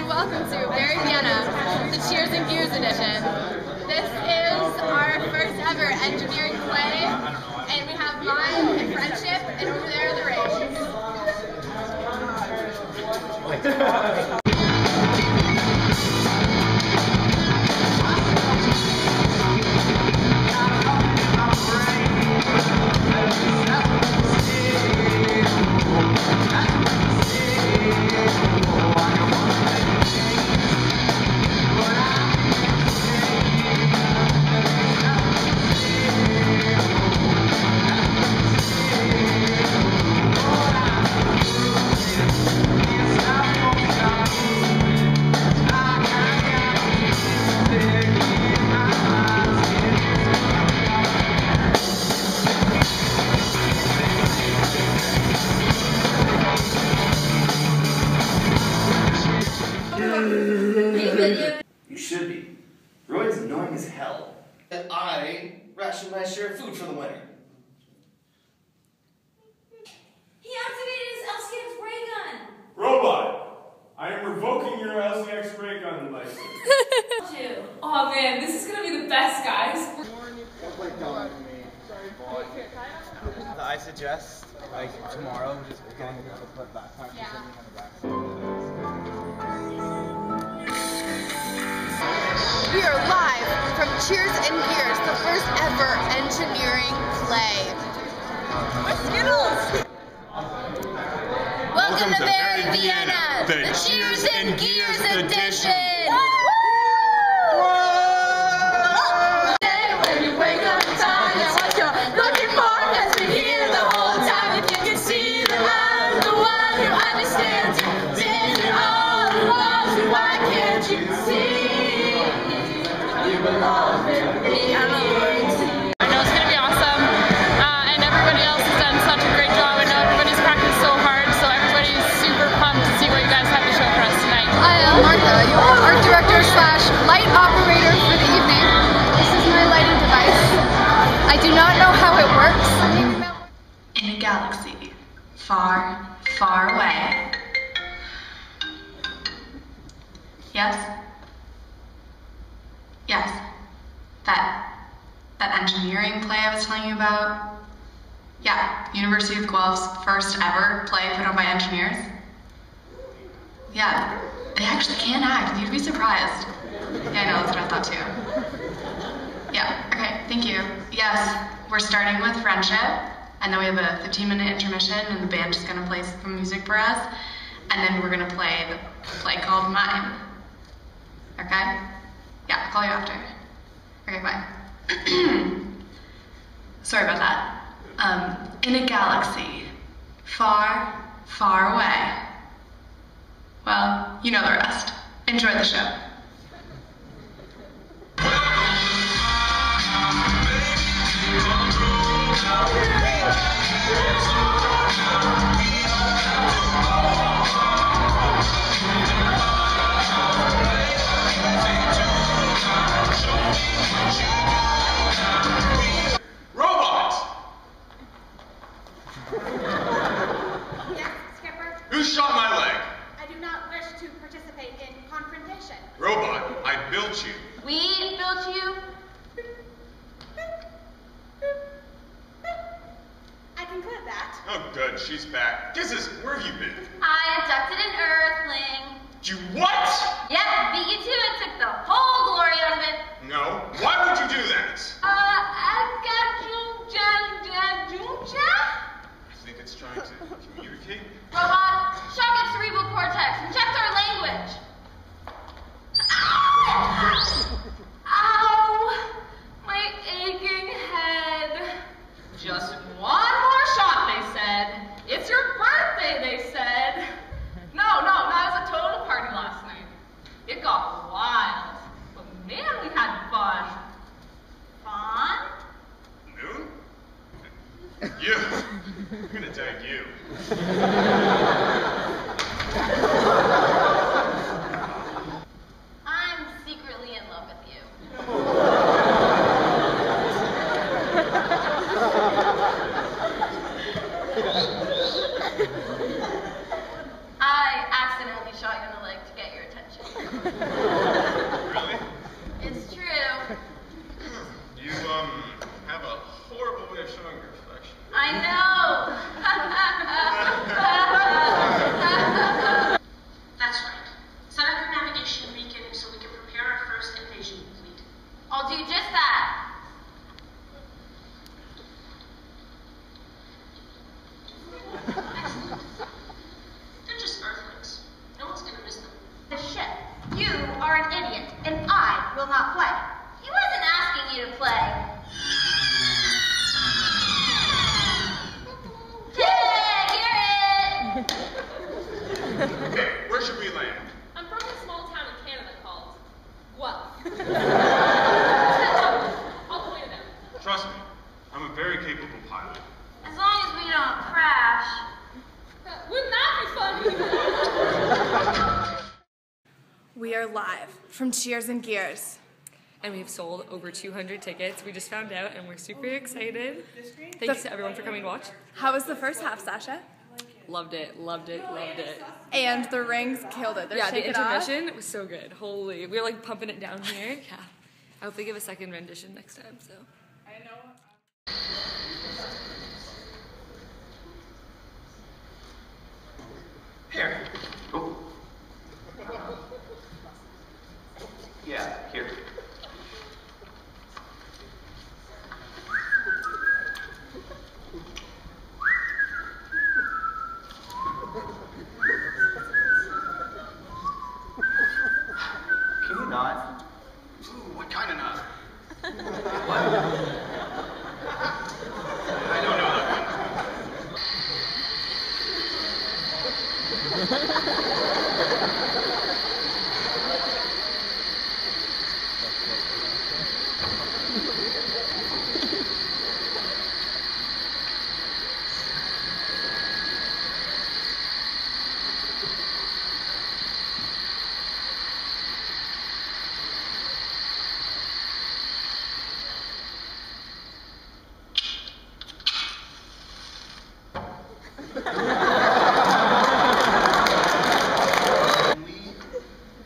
and welcome to VeryVienna, the Cheers and Gears edition. This is our first ever engineering play, and we have mine and friendship, and over there are the rings. be. Roy's annoying as hell. And I ration my share of food for the winter. He activated his LCX ray gun! Robot, I am revoking your LCX ray gun license. Two. Oh man, this is gonna be the best, guys. I suggest, like, tomorrow, just getting the put backpack and sitting on the back. We are live from Cheers and Gears, the first ever engineering play. Skittles! Welcome, to VeryVienna, the, Cheers and Gears edition! When Yes? Yes. That that engineering play I was telling you about? Yeah, University of Guelph's first ever play put on by engineers. Yeah, they actually can act. You'd be surprised. Yeah, I know, that's what I thought too. Yeah, okay, thank you. Yes, we're starting with friendship, and then we have a 15 minute intermission, and the band is gonna play some music for us, and then we're gonna play the play called Mine. Okay? Yeah, I'll call you after. Okay, bye. Sorry about that. Um, in a galaxy far, far away. Well, you know the rest. Enjoy the show. Robot! she's back. Kisses, where have you been? I abducted an Earthling. You what? Yep, beat you to it, took the whole glory out of it. No. Why would you do that? Uh, I got you, Jan, Jan, Junja? I think it's trying to communicate. you. I'm going to tag you. I'm secretly in love with you. I accidentally shot you in the leg to get your attention. Where should we land? I'm from a small town in Canada called Guelph. I'll point it out. Trust me, I'm a very capable pilot. As long as we don't crash. Wouldn't that be funny? We are live from Cheers and Gears. and we've sold over 200 tickets. We just found out, and we're super oh, excited. Thanks to everyone for coming to watch. How was the first half, Sasha? Loved it, loved it, loved it. And the rings killed it. They're yeah, the shaking off. was so good. Holy, we were like pumping it down here. Yeah, I hope they give a second rendition next time. So. Here. Oh. Yeah, here. Can you not? Ooh, what kind of nut? What? I don't know that one.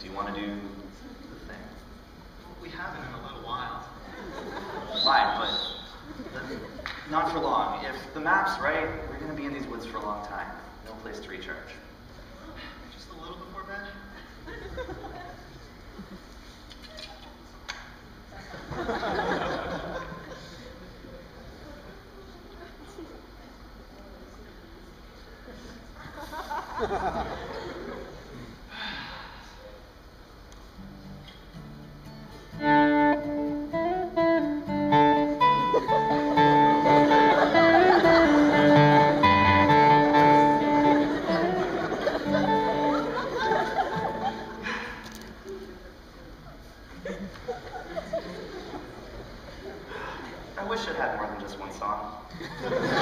Do you want to do the thing? We haven't in a little while. Fine, but the- not for long. If the map's right, we're gonna be in these woods for a long time. No place to recharge. Just a little before bed? I wish it had more than just one song.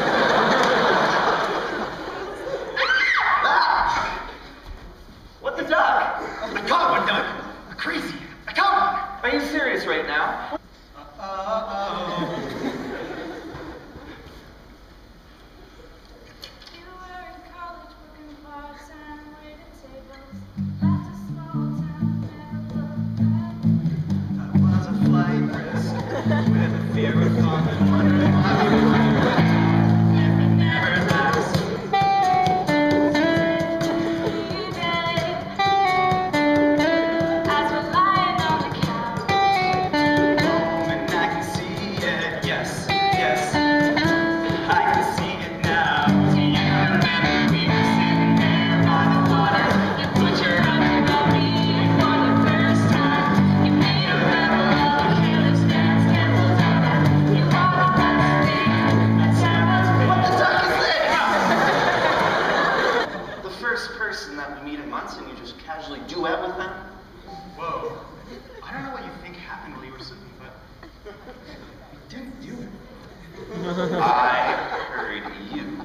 just duet with them? Whoa. I don't know what you think happened while you were sleeping, but we didn't do it. I heard you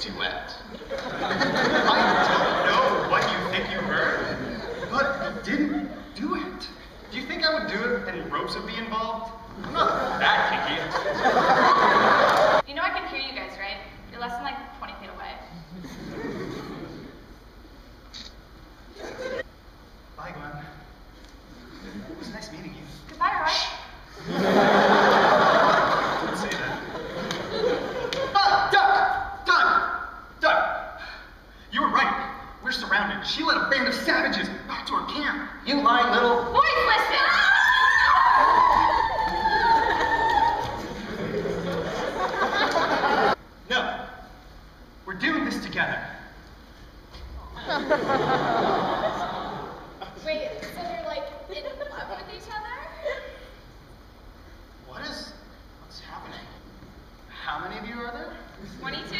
duet. I don't know what you think you heard, but you didn't do it. Do you think I would do it and ropes would be involved? I'm not that picky. You know I can hear you guys, right? You're less than like 20 feet away. Bye, Glenn. It was nice meeting you. Goodbye, Roy. Don't say that. Ah, Duck! Doug! Doug! You were right. We're surrounded. She led a band of savages back to our camp. You lying little. Boys, listen! No. We're doing this together. Wait, so they're like in love with each other? What is. What's happening? How many of you are there? 22.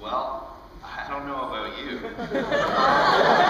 Well, I don't know about you.